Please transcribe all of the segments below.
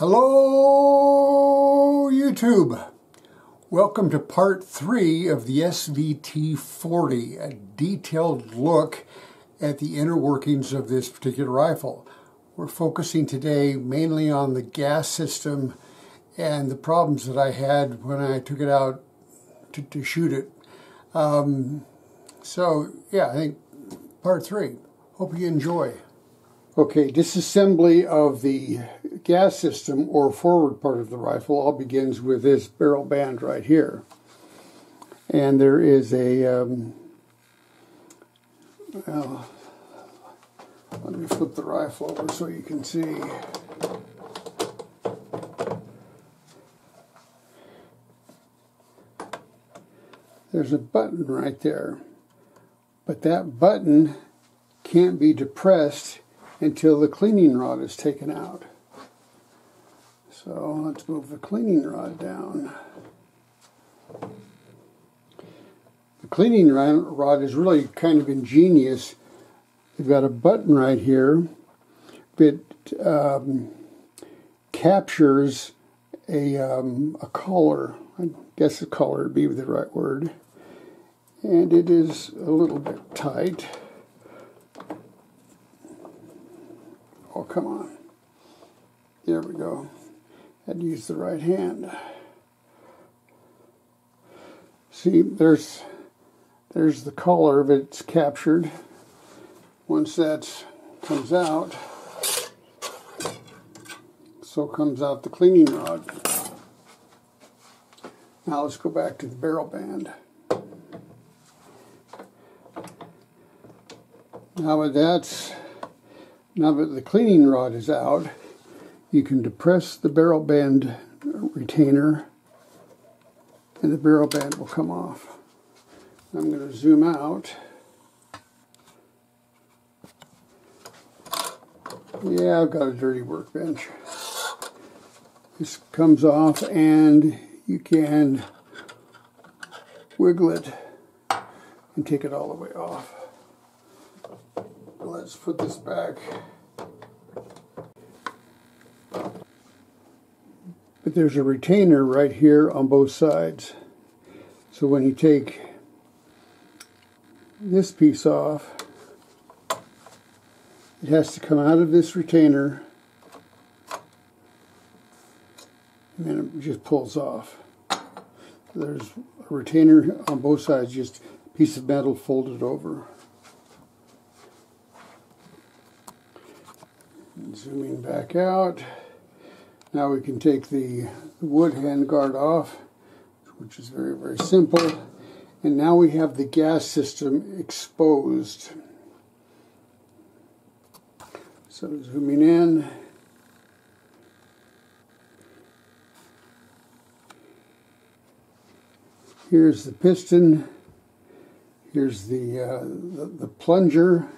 Hello, YouTube. Welcome to part three of the SVT-40, a detailed look at the inner workings of this particular rifle. We're focusing today mainly on the gas system and the problems that I had when I took it out to, to shoot it. Um, so, yeah, I think part three. Hope you enjoy. Okay, disassembly of the gas system or forward part of the rifle all begins with this barrel band right here. And there is a, um, well, let me flip the rifle over so you can see. There's a button right there. But that button can't be depressed until the cleaning rod is taken out. So let's move the cleaning rod down. The cleaning rod is really kind of ingenious. You've got a button right here that um, captures a, um, a collar. I guess a collar would be the right word. And it is a little bit tight. Oh, come on. There we go. To use the right hand. See, there's there's the collar that's captured. Once that comes out, so comes out the cleaning rod. Now let's go back to the barrel band. Now that that's now that the cleaning rod is out, you can depress the barrel band retainer and the barrel band will come off. I'm going to zoom out. Yeah, I've got a dirty workbench. This comes off and you can wiggle it and take it all the way off let's put this back. But there's a retainer right here on both sides. So when you take this piece off, it has to come out of this retainer and then it just pulls off. There's a retainer on both sides, just a piece of metal folded over. Zooming back out. Now we can take the wood handguard off, which is very, very simple. And now we have the gas system exposed. So zooming in. Here's the piston. Here's the, uh, the, the plunger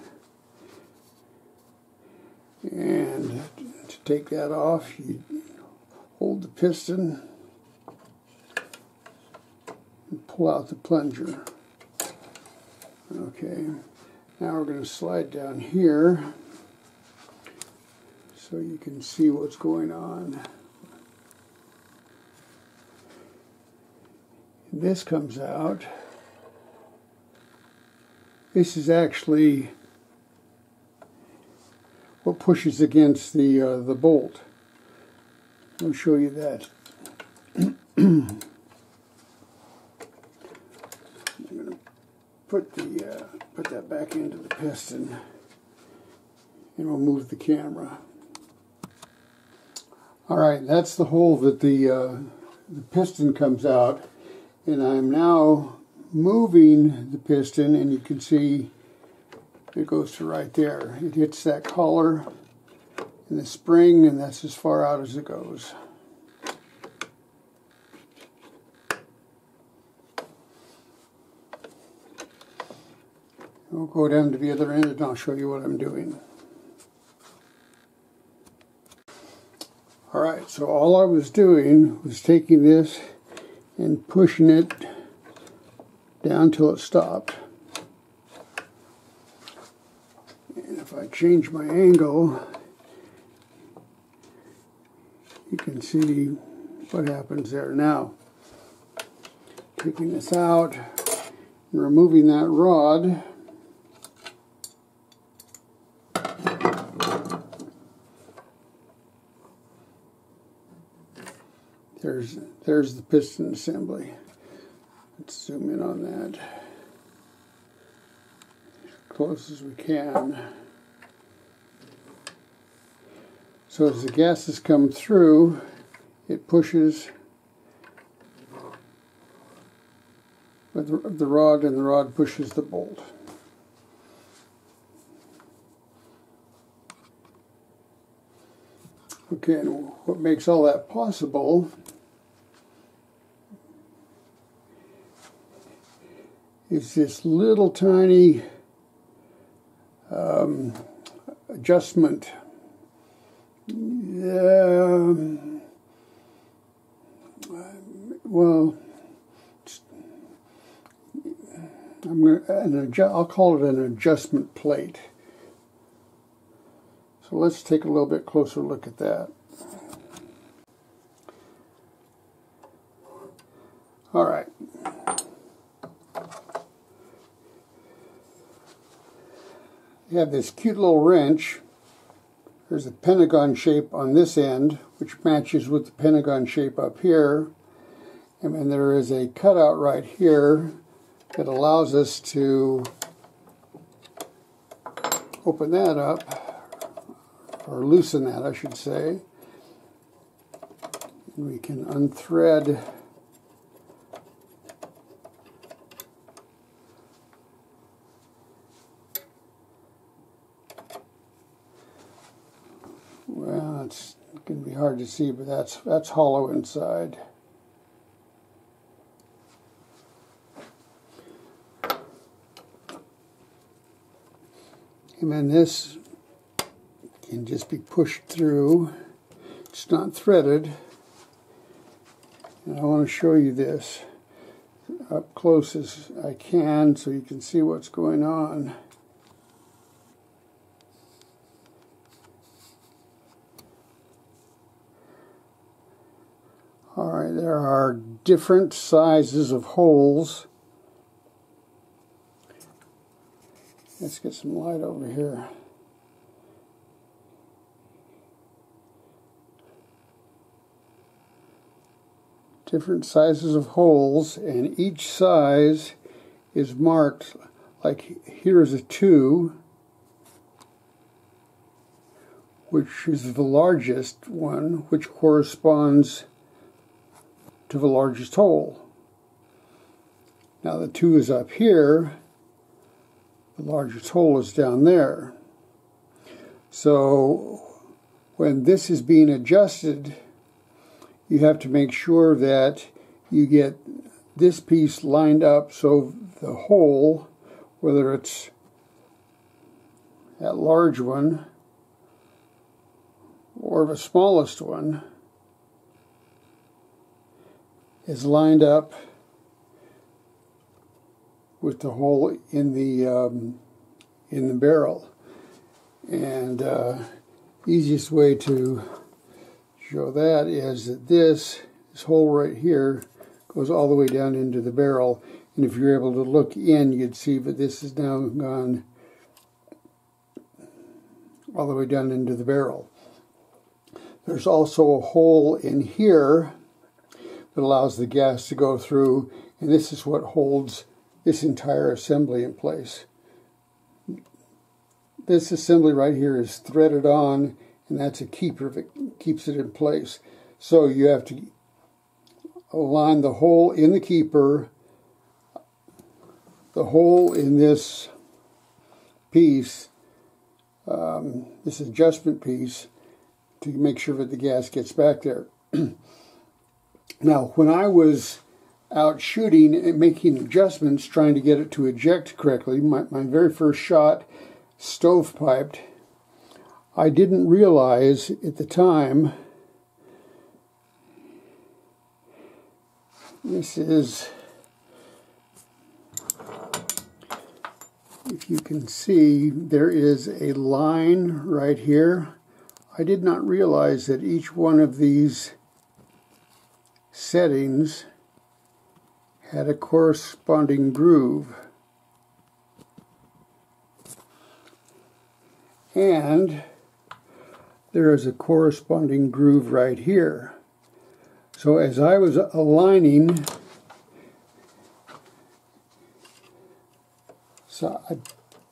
and to take that off, you hold the piston and pull out the plunger. Okay, now we're going to slide down here so you can see what's going on. This comes out. This is actually what pushes against the uh, the bolt. I'll show you that. I'm going to put the uh, put that back into the piston, and we'll move the camera. All right, that's the hole that the uh, the piston comes out, and I'm now moving the piston, and you can see it goes to right there. It hits that collar in the spring, and that's as far out as it goes. We'll go down to the other end and I'll show you what I'm doing. Alright, so all I was doing was taking this and pushing it down till it stopped. And if I change my angle, you can see what happens there. Now, taking this out and removing that rod, there's there's the piston assembly. Let's zoom in on that as close as we can. So as the gases come through, it pushes with the rod and the rod pushes the bolt. Okay, and what makes all that possible is this little tiny um, adjustment um, well, I'm going to adjust, I'll call it an adjustment plate. So let's take a little bit closer look at that. All right. You have this cute little wrench there's a pentagon shape on this end, which matches with the pentagon shape up here. And then there is a cutout right here that allows us to open that up, or loosen that, I should say. And we can unthread Well, it's going to be hard to see, but that's that's hollow inside. And then this can just be pushed through. It's not threaded. And I want to show you this up close as I can so you can see what's going on. All right, there are different sizes of holes. Let's get some light over here. Different sizes of holes, and each size is marked like here's a 2, which is the largest one, which corresponds to the largest hole. Now the 2 is up here, the largest hole is down there. So when this is being adjusted, you have to make sure that you get this piece lined up so the hole, whether it's that large one or the smallest one, is lined up with the hole in the um, in the barrel. And uh, easiest way to show that is that this this hole right here goes all the way down into the barrel. And if you're able to look in, you'd see that this is now gone all the way down into the barrel. There's also a hole in here that allows the gas to go through, and this is what holds this entire assembly in place. This assembly right here is threaded on, and that's a keeper that keeps it in place. So you have to align the hole in the keeper, the hole in this piece, um, this adjustment piece, to make sure that the gas gets back there. Now, when I was out shooting and making adjustments, trying to get it to eject correctly, my, my very first shot stovepiped, I didn't realize at the time this is if you can see there is a line right here. I did not realize that each one of these settings had a corresponding groove. And there is a corresponding groove right here. So as I was aligning, so I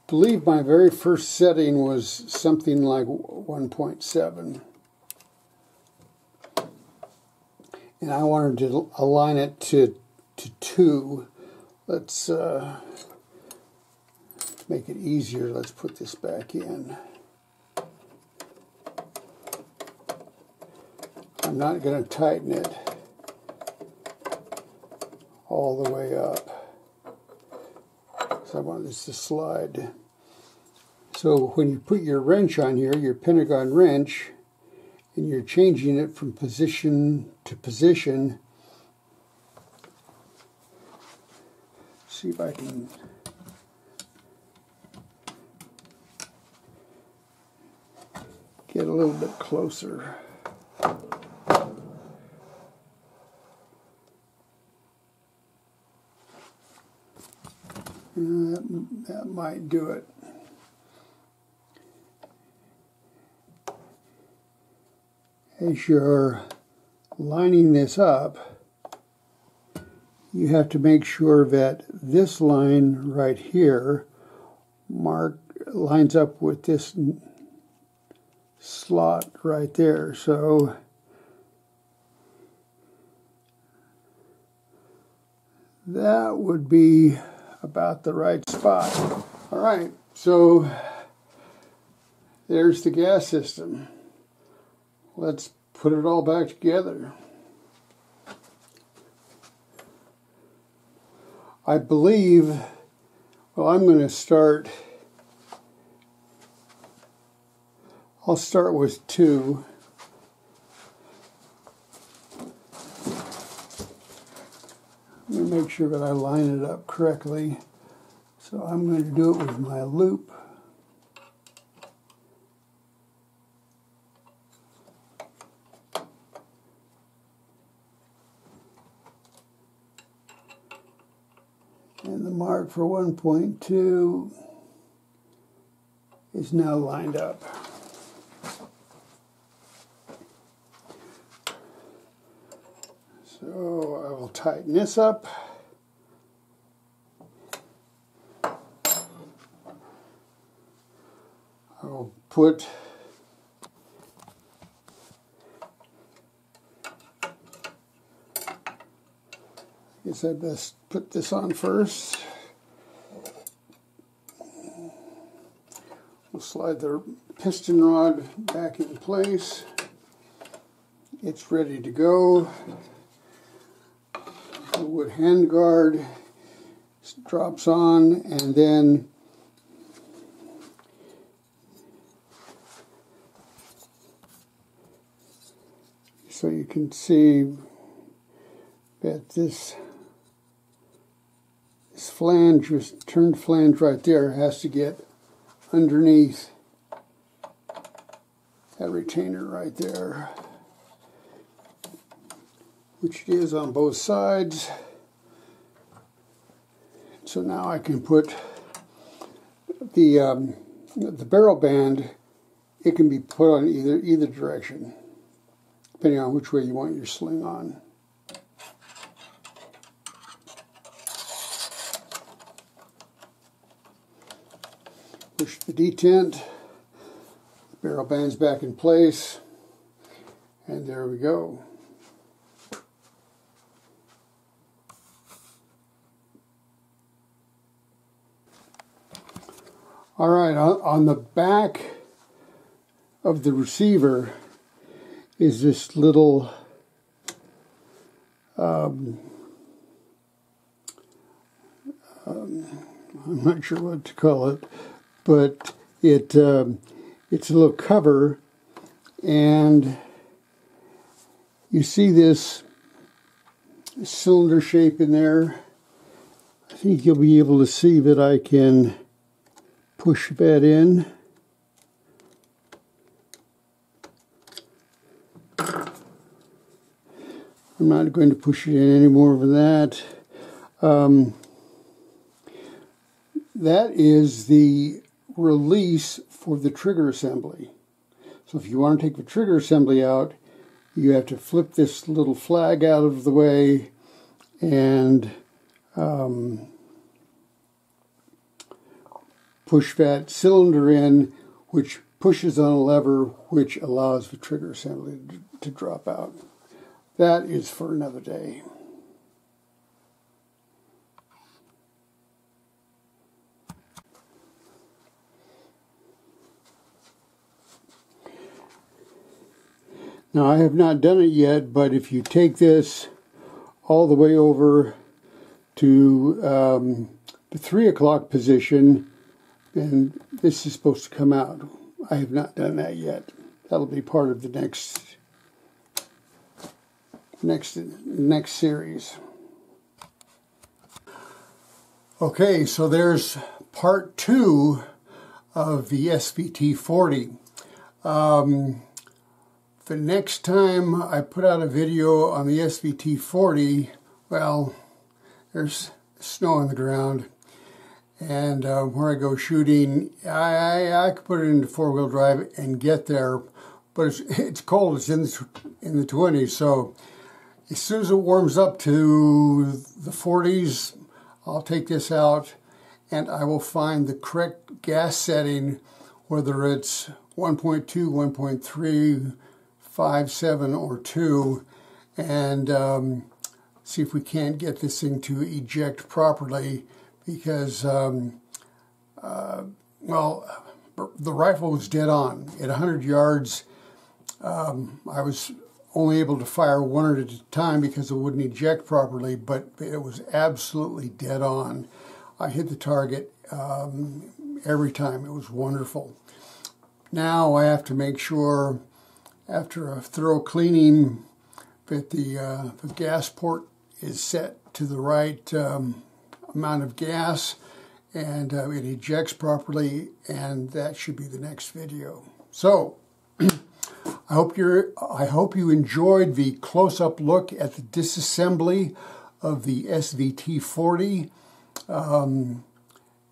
believe my very first setting was something like 1.7. And I wanted to align it to, to 2. Let's uh, make it easier. Let's put this back in. I'm not going to tighten it all the way up. So I want this to slide. So when you put your wrench on here, your pentagon wrench, and you're changing it from position to position, see if I can get a little bit closer. that, that might do it. as you're lining this up, you have to make sure that this line right here mark lines up with this slot right there. So that would be about the right spot. All right, so there's the gas system let's put it all back together. I believe, well, I'm going to start, I'll start with two. Let me make sure that I line it up correctly. So I'm going to do it with my loupe. And the mark for 1.2 is now lined up. So I will tighten this up. I'll put guess I best put this on first. We'll slide the piston rod back in place. It's ready to go. The wood handguard drops on and then so you can see that this this flange, this turned flange right there, has to get underneath that retainer right there, which it is on both sides. So now I can put the um, the barrel band. It can be put on either either direction, depending on which way you want your sling on. Push the detent, barrel bands back in place, and there we go. All right, on the back of the receiver is this little um, um, I'm not sure what to call it, but it uh, it's a little cover and you see this cylinder shape in there. I think you'll be able to see that I can push that in. I'm not going to push it in any more than that. Um, that is the release for the trigger assembly. So if you want to take the trigger assembly out, you have to flip this little flag out of the way and um, push that cylinder in, which pushes on a lever which allows the trigger assembly to, to drop out. That is for another day. Now I have not done it yet, but if you take this all the way over to um, the 3 o'clock position, and this is supposed to come out. I have not done that yet. That'll be part of the next next next series. Okay, so there's part two of the SVT40. Um, the next time I put out a video on the SVT40, well, there's snow on the ground. And uh, where I go shooting, I, I, I could put it into four-wheel drive and get there, but it's, it's cold. It's in the, in the 20s, so as soon as it warms up to the 40s, I'll take this out and I will find the correct gas setting, whether it's 1.2, 1.3, five, seven, or two, and um, see if we can't get this thing to eject properly because, um, uh, well, the rifle was dead on. At 100 yards, um, I was only able to fire one at a time because it wouldn't eject properly, but it was absolutely dead on. I hit the target um, every time. It was wonderful. Now I have to make sure after a thorough cleaning that the, uh, the gas port is set to the right um, amount of gas and uh, it ejects properly and that should be the next video. So I hope you're I hope you enjoyed the close-up look at the disassembly of the SVT40 um,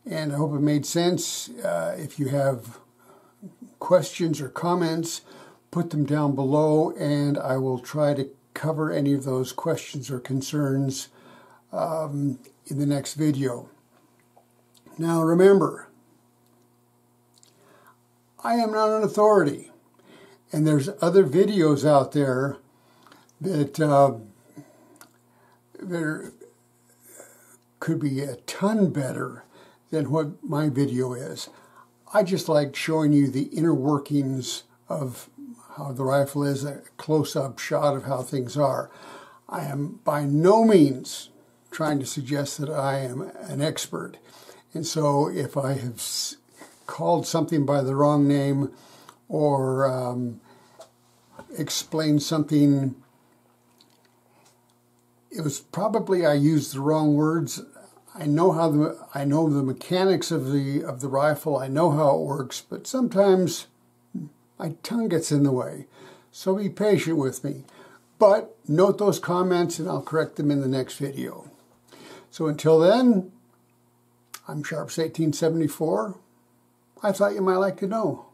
and I hope it made sense. Uh, if you have questions or comments put them down below and I will try to cover any of those questions or concerns um, in the next video. Now remember, I am not an authority and there's other videos out there that uh, there could be a ton better than what my video is. I just like showing you the inner workings of how the rifle is, a close-up shot of how things are. I am by no means trying to suggest that I am an expert. And so if I have called something by the wrong name or um, explained something, it was probably I used the wrong words. I know how the I know the mechanics of the of the rifle. I know how it works, but sometimes my tongue gets in the way, so be patient with me. But note those comments and I'll correct them in the next video. So until then, I'm Sharps1874. I thought you might like to know.